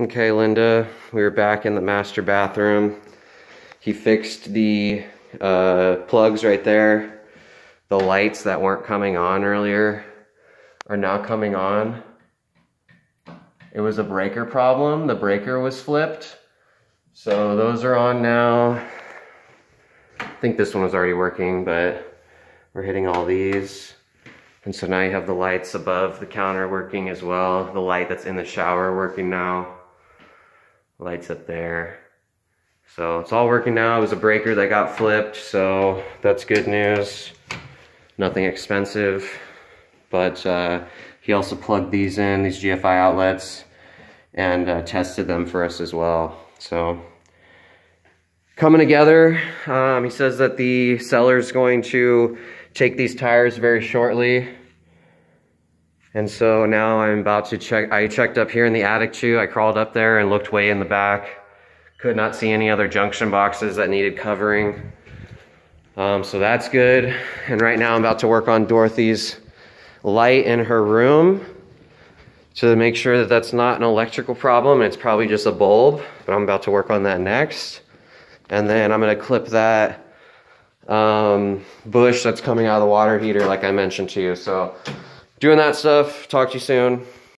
Okay, Linda, we were back in the master bathroom. He fixed the uh, plugs right there. The lights that weren't coming on earlier are now coming on. It was a breaker problem. The breaker was flipped. So those are on now. I think this one was already working, but we're hitting all these. And so now you have the lights above the counter working as well. The light that's in the shower working now. Lights up there. So it's all working now. It was a breaker that got flipped, so that's good news. Nothing expensive, but uh, he also plugged these in, these GFI outlets, and uh, tested them for us as well. So coming together, um, he says that the seller's going to take these tires very shortly. And so now I'm about to check, I checked up here in the attic too. I crawled up there and looked way in the back. Could not see any other junction boxes that needed covering. Um, so that's good. And right now I'm about to work on Dorothy's light in her room to make sure that that's not an electrical problem. It's probably just a bulb, but I'm about to work on that next. And then I'm gonna clip that um, bush that's coming out of the water heater like I mentioned to you. So doing that stuff. Talk to you soon.